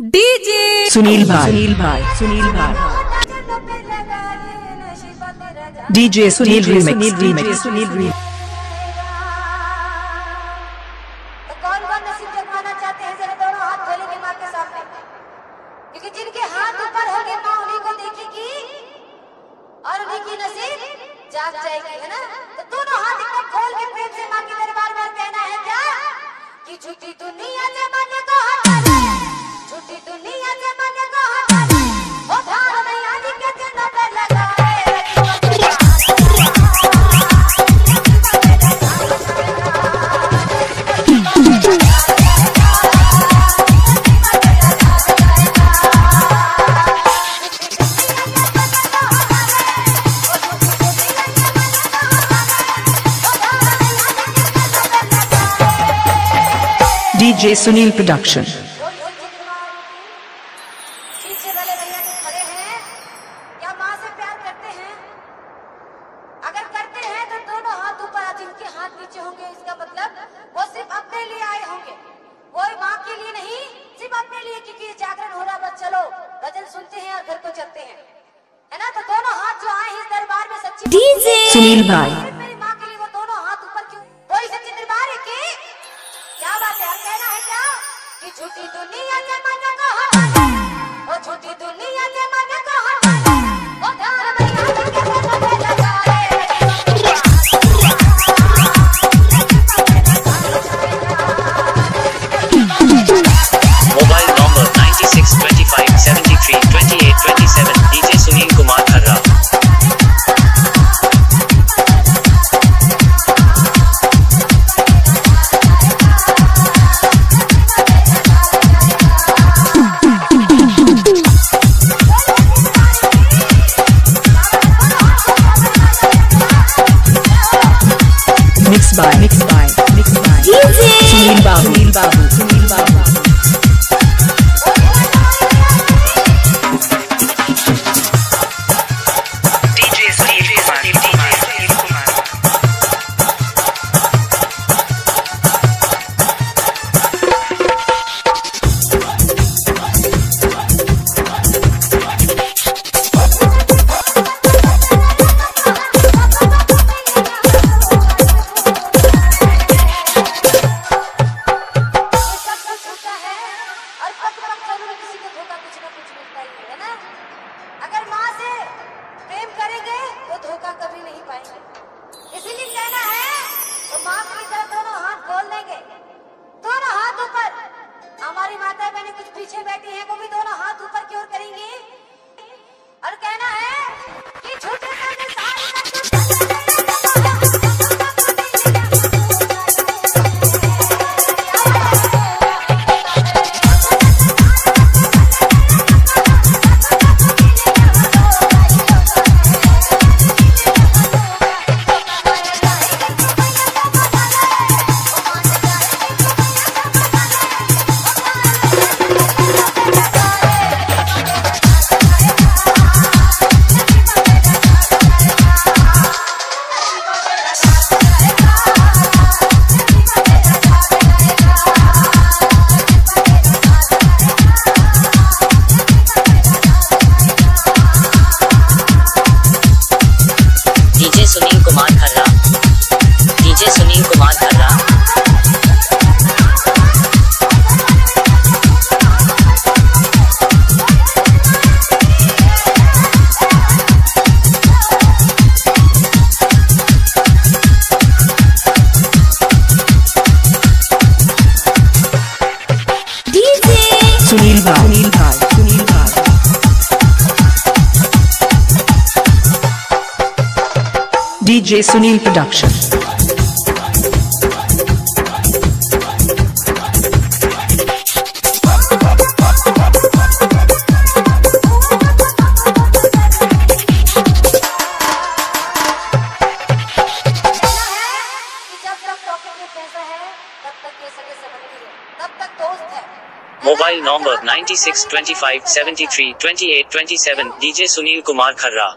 DJ Sunil भाई। सुनील भाई सुनील भाई। DJ Sunil remix Sunil remix तो कौन कौन नसीब जगवाना चाहते हैं? जरा दोनों हाथ खोलेंगे माँ के सामने। क्योंकि जिनके हाथ ऊपर होंगे माँ उन्हीं को देखेगी और उन्हीं की नसीब जाग जाएगी है ना? तो दोनों हाथ एकदम खोल के प्रेम से माँ के दरबार में कहना है क्या? कि झूठी दुनिया जमाने को हटा ले झूठी दुनिया जमाने को हटा ले ओ धार में आदि के दिन पे लगाए डीजे सुनील प्रोडक्शन पीछे वाले भैया जो खड़े हैं क्या माँ से प्यार करते हैं अगर करते हैं तो दोनों हाथ ऊपर आ जिनके हाथ नीचे होंगे इसका मतलब वो सिर्फ़ अपने लिए आए होंगे कोई माँ के लिए नहीं सिर्फ़ अपने लिए क्योंकि जागरण हो रहा बस चलो भजन सुनते हैं और घर को चलते हैं। है ना? तो दोनों हाथ जो आए हैं इस दरबार में सच्ची डीजे। सुनील भाई। Mix by by by by. By DJ Sunil Babu Sunil पग पग ज़रूर किसी को धोखा कुछ ना कुछ मिलता ही है ना? अगर माँ से प्रेम करेंगे तो धोखा कभी नहीं पाएँगे। इसीलिए कहना है J Sunil production mobile number five seventy three twenty eight twenty seven DJ Sunil Kumar खर्रा